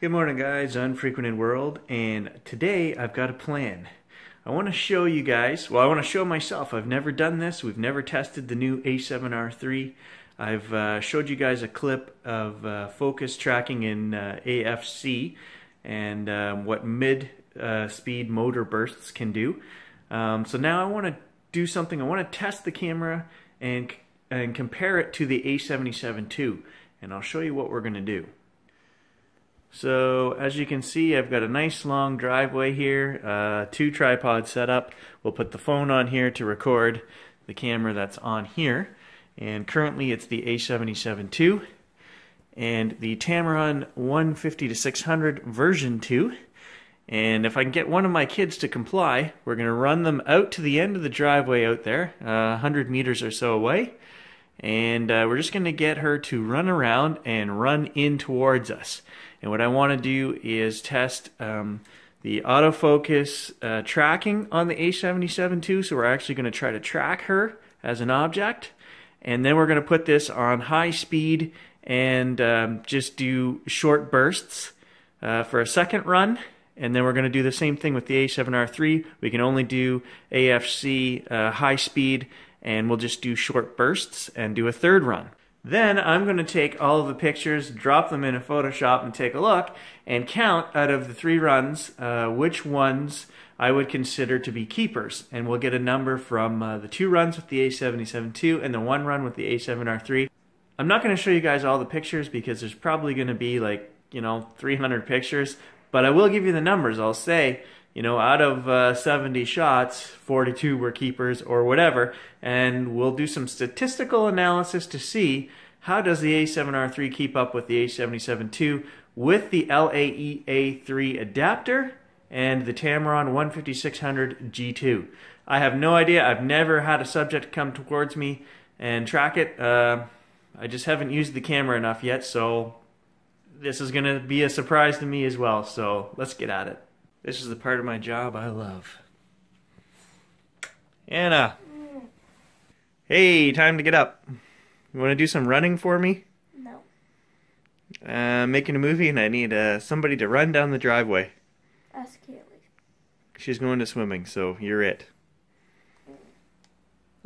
Good morning guys, Unfrequented World, and today I've got a plan. I want to show you guys, well I want to show myself, I've never done this, we've never tested the new A7R3. I've uh, showed you guys a clip of uh, focus tracking in uh, AFC and um, what mid uh, speed motor bursts can do. Um, so now I want to do something, I want to test the camera and, and compare it to the A77 II, and I'll show you what we're going to do. So as you can see, I've got a nice long driveway here, uh, two tripods set up. We'll put the phone on here to record the camera that's on here. And currently it's the A77 II and the Tamron 150 to 600 version 2. And if I can get one of my kids to comply, we're going to run them out to the end of the driveway out there, uh, 100 meters or so away. And uh, we're just going to get her to run around and run in towards us. And what I want to do is test um, the autofocus uh, tracking on the A77 II. So we're actually going to try to track her as an object. And then we're going to put this on high speed and um, just do short bursts uh, for a second run. And then we're going to do the same thing with the A7R3. We can only do AFC uh, high speed and we'll just do short bursts and do a third run. Then I'm going to take all of the pictures, drop them in a Photoshop and take a look and count out of the three runs uh, which ones I would consider to be keepers. And we'll get a number from uh, the two runs with the A77 II and the one run with the A7R3. I'm not going to show you guys all the pictures because there's probably going to be like, you know, 300 pictures, but I will give you the numbers. I'll say, you know, out of uh, 70 shots, 42 were keepers or whatever, and we'll do some statistical analysis to see how does the A7R3 keep up with the A77 II with the LAEA3 adapter and the Tamron 15600 G2. I have no idea. I've never had a subject come towards me and track it. Uh, I just haven't used the camera enough yet, so this is going to be a surprise to me as well. So let's get at it. This is the part of my job I love. Hannah. Hey, time to get up. You want to do some running for me? No. Uh, making a movie and I need uh, somebody to run down the driveway. Ask Kaylee. She's going to swimming, so you're it.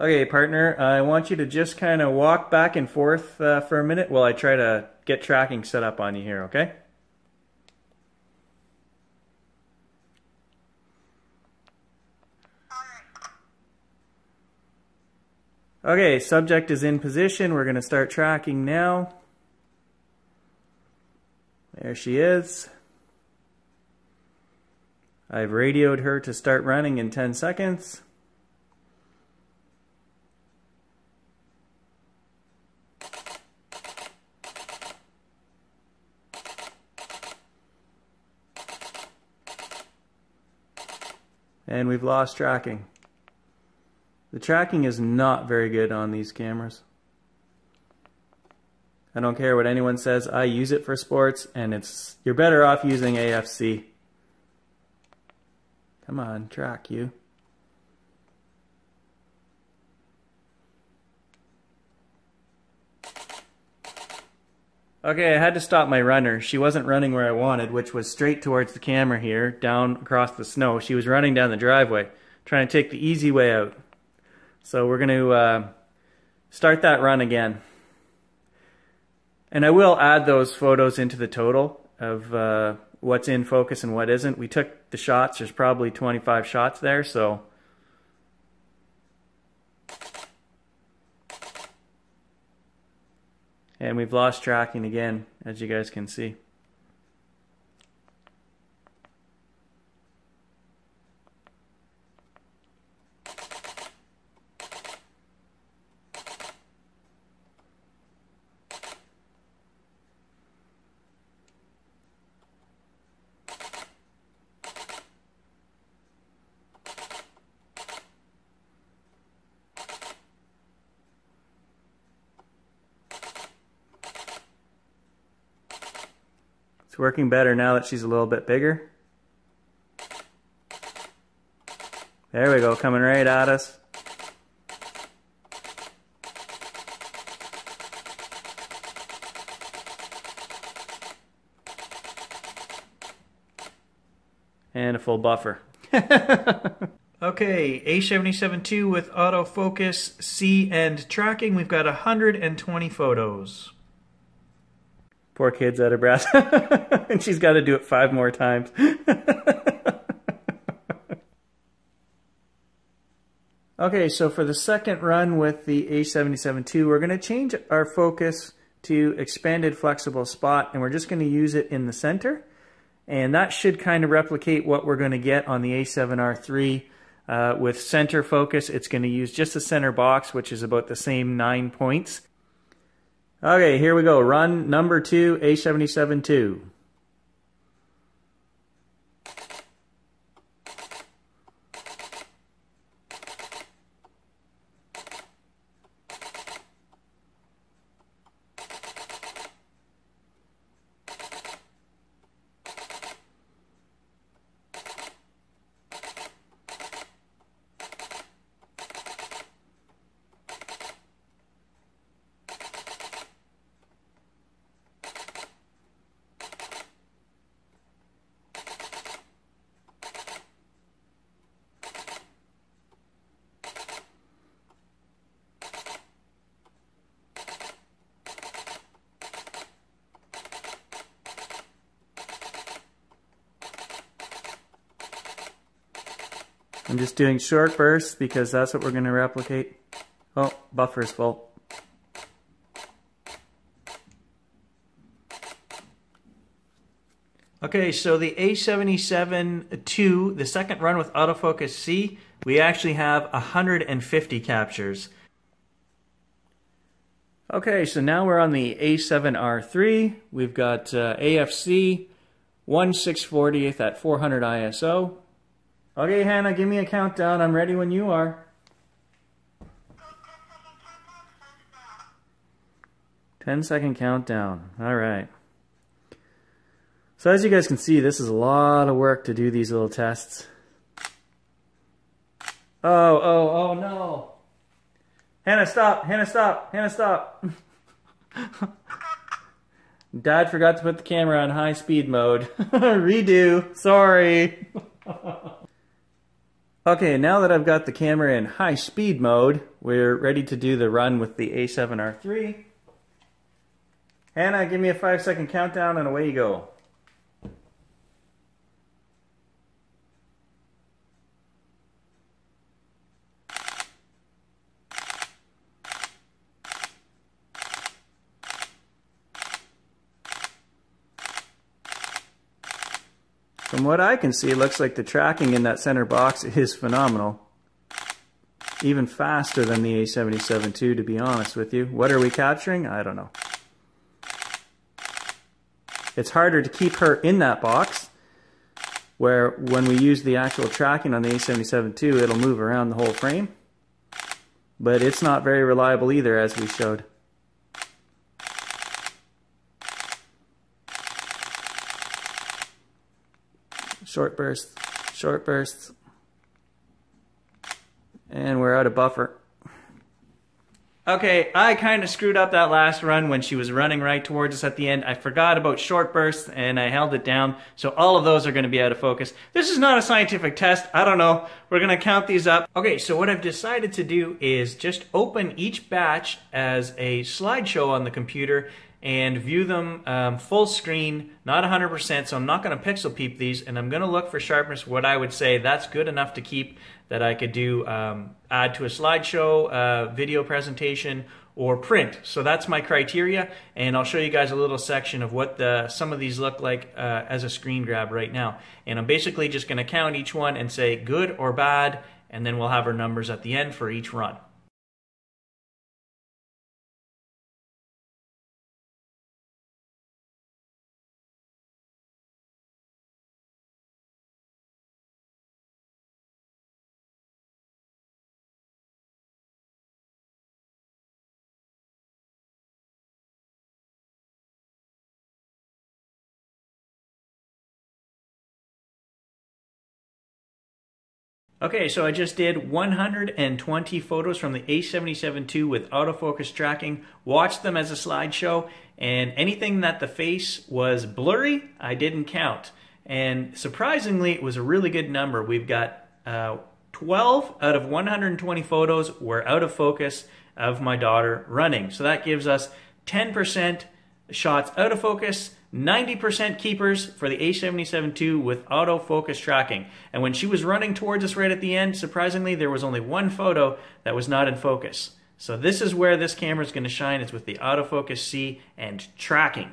Okay, partner, I want you to just kind of walk back and forth uh, for a minute while I try to get tracking set up on you here, okay? Okay, subject is in position. We're going to start tracking now. There she is. I've radioed her to start running in 10 seconds. And we've lost tracking. The tracking is not very good on these cameras. I don't care what anyone says, I use it for sports and it's you're better off using AFC. Come on, track you. Okay, I had to stop my runner. She wasn't running where I wanted, which was straight towards the camera here, down across the snow. She was running down the driveway, trying to take the easy way out. So we're going to uh, start that run again. And I will add those photos into the total of uh, what's in focus and what isn't. We took the shots. There's probably 25 shots there, so... And we've lost tracking again, as you guys can see. It's working better now that she's a little bit bigger. There we go, coming right at us. and a full buffer. okay, A77 II with autofocus, C and tracking. We've got 120 photos. Poor kid's out of breath. and she's got to do it five more times. okay, so for the second run with the A77 II, we're going to change our focus to expanded flexible spot, and we're just going to use it in the center. And that should kind of replicate what we're going to get on the A7R3 uh, with center focus. It's going to use just the center box, which is about the same nine points. Okay, here we go. Run number two, A77 I'm just doing short bursts because that's what we're going to replicate. Oh, buffer's full. Okay, so the A77 II, the second run with autofocus C, we actually have 150 captures. Okay, so now we're on the A7R3. We've got uh, AFC 1 640th at 400 ISO. Okay, Hannah, give me a countdown. I'm ready when you are. Ten second countdown. All right. So as you guys can see, this is a lot of work to do these little tests. Oh, oh, oh no. Hannah, stop. Hannah, stop. Hannah, stop. Dad forgot to put the camera on high speed mode. Redo. Sorry. Okay, now that I've got the camera in high speed mode, we're ready to do the run with the A7R3. Hannah, give me a five second countdown and away you go. From what I can see, it looks like the tracking in that center box is phenomenal. Even faster than the A77 II, to be honest with you. What are we capturing? I don't know. It's harder to keep her in that box, where when we use the actual tracking on the A77 II, it'll move around the whole frame. But it's not very reliable either, as we showed. Short bursts, short bursts. And we're out of buffer. Okay, I kind of screwed up that last run when she was running right towards us at the end. I forgot about short bursts and I held it down. So all of those are going to be out of focus. This is not a scientific test. I don't know. We're going to count these up. Okay, so what I've decided to do is just open each batch as a slideshow on the computer and view them um, full screen, not 100%, so I'm not going to pixel peep these, and I'm going to look for sharpness, what I would say that's good enough to keep that I could do um, add to a slideshow, uh, video presentation, or print. So that's my criteria, and I'll show you guys a little section of what the, some of these look like uh, as a screen grab right now. And I'm basically just going to count each one and say good or bad, and then we'll have our numbers at the end for each run. Okay, so I just did 120 photos from the A77 II with autofocus tracking, watched them as a slideshow, and anything that the face was blurry, I didn't count. And surprisingly, it was a really good number. We've got uh, 12 out of 120 photos were out of focus of my daughter running. So that gives us 10% shots out of focus, 90% keepers for the A77 II with autofocus tracking. And when she was running towards us right at the end, surprisingly, there was only one photo that was not in focus. So this is where this camera is going to shine. It's with the autofocus C and tracking.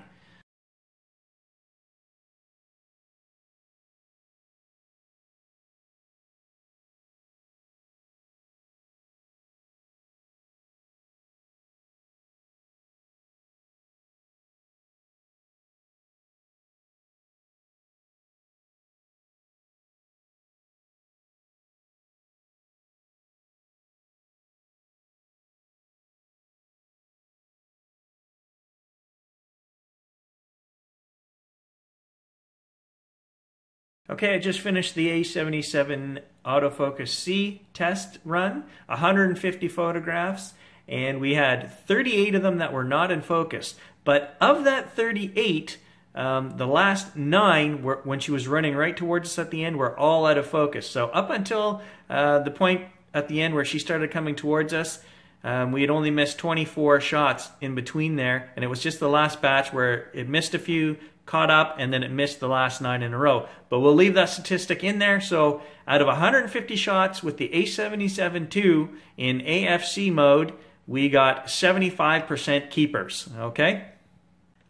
Okay, I just finished the A77 autofocus C test run, 150 photographs, and we had 38 of them that were not in focus. But of that 38, um, the last nine, were, when she was running right towards us at the end, were all out of focus. So up until uh, the point at the end where she started coming towards us, um, we had only missed 24 shots in between there, and it was just the last batch where it missed a few, caught up, and then it missed the last nine in a row. But we'll leave that statistic in there. So out of 150 shots with the A77 II in AFC mode, we got 75% keepers. Okay?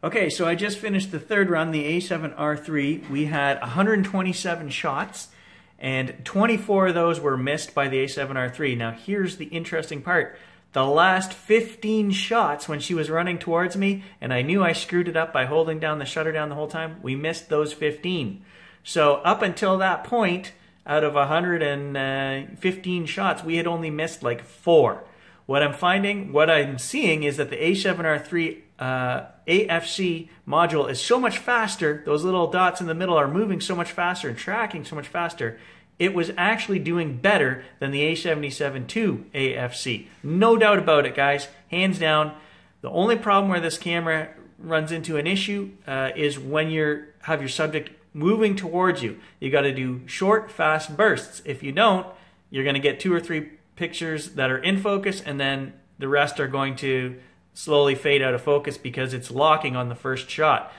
Okay, so I just finished the third run, the A7R3. We had 127 shots, and 24 of those were missed by the A7R3. Now, here's the interesting part the last 15 shots when she was running towards me, and I knew I screwed it up by holding down the shutter down the whole time, we missed those 15. So up until that point, out of 115 shots, we had only missed like four. What I'm finding, what I'm seeing is that the A7R3 uh, AFC module is so much faster, those little dots in the middle are moving so much faster and tracking so much faster it was actually doing better than the A77 II AFC. No doubt about it, guys. Hands down. The only problem where this camera runs into an issue uh, is when you have your subject moving towards you. You got to do short, fast bursts. If you don't, you're going to get two or three pictures that are in focus, and then the rest are going to slowly fade out of focus because it's locking on the first shot.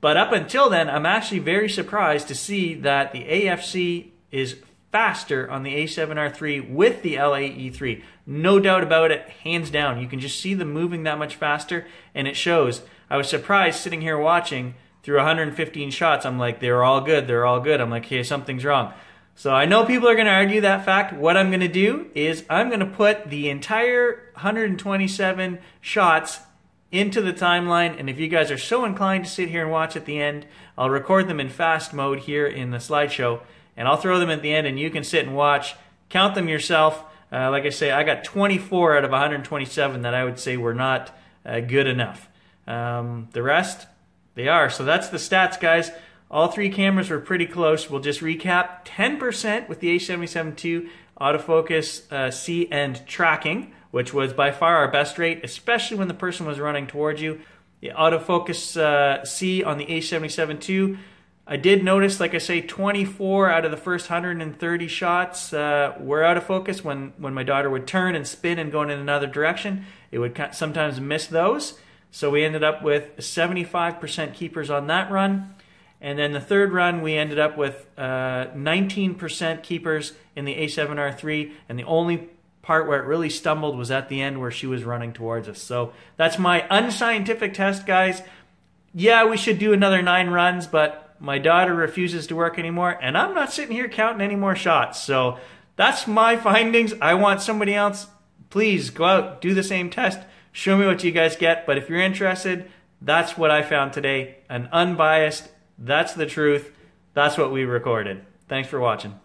But up until then, I'm actually very surprised to see that the AFC is faster on the A7R3 with the LAE3. No doubt about it, hands down. You can just see them moving that much faster, and it shows. I was surprised sitting here watching through 115 shots. I'm like, they're all good, they're all good. I'm like, hey, something's wrong. So I know people are going to argue that fact. What I'm going to do is I'm going to put the entire 127 shots into the timeline. And if you guys are so inclined to sit here and watch at the end, I'll record them in fast mode here in the slideshow and I'll throw them at the end, and you can sit and watch. Count them yourself. Uh, like I say, I got 24 out of 127 that I would say were not uh, good enough. Um, the rest, they are. So that's the stats, guys. All three cameras were pretty close. We'll just recap 10% with the A77 II autofocus uh, C and tracking, which was by far our best rate, especially when the person was running towards you. The autofocus uh, C on the A77 II I did notice, like I say, 24 out of the first 130 shots uh, were out of focus when, when my daughter would turn and spin and go in another direction. It would sometimes miss those. So we ended up with 75% keepers on that run. And then the third run, we ended up with uh, 19% keepers in the A7R3. And the only part where it really stumbled was at the end where she was running towards us. So that's my unscientific test, guys. Yeah, we should do another nine runs, but my daughter refuses to work anymore, and I'm not sitting here counting any more shots. So that's my findings. I want somebody else. Please go out, do the same test, show me what you guys get. But if you're interested, that's what I found today. An unbiased, that's the truth. That's what we recorded. Thanks for watching.